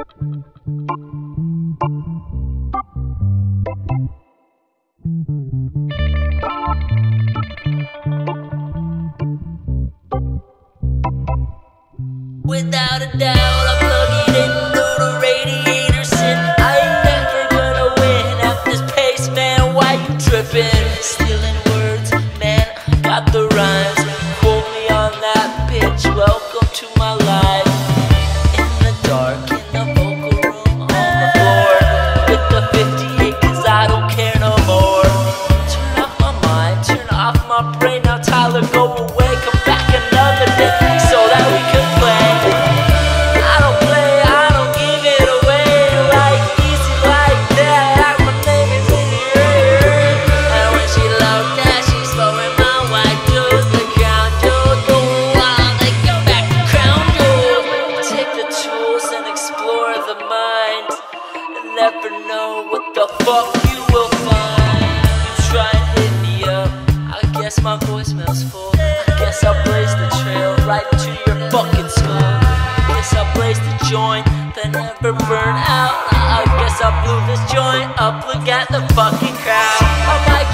Without a doubt, I plug it in through the radiator. Sin, I ain't never gonna win at this pace, man. Why you tripping? my voicemail's full. Guess I'll blaze the trail right to your fucking skull. Guess I'll blaze the joint that never burn out. I guess I'll blew this joint up. Look at the fucking crowd. I might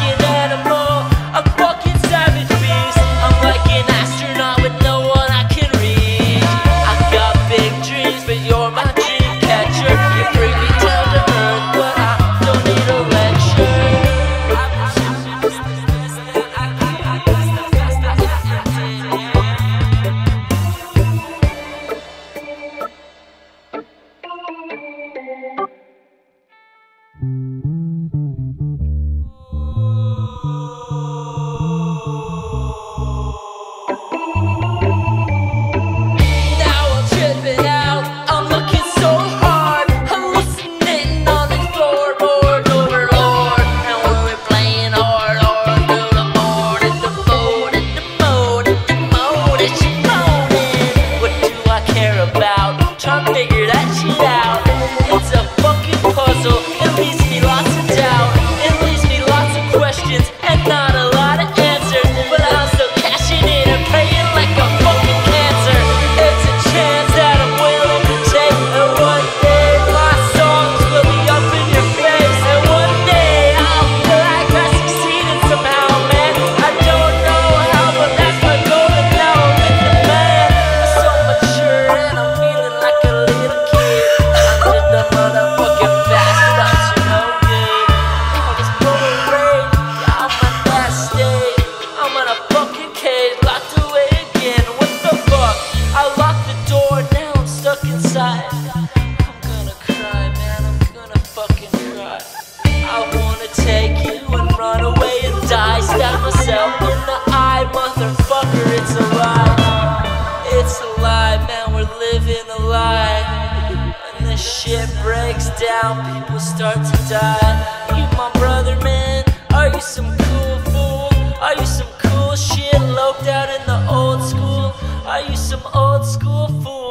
take you and run away and die. Stab myself in the eye, motherfucker. It's a lie. It's a lie, man. We're living a lie. When this shit breaks down, people start to die. You my brother, man. Are you some cool fool? Are you some cool shit? Loped out in the old school? Are you some old school fool?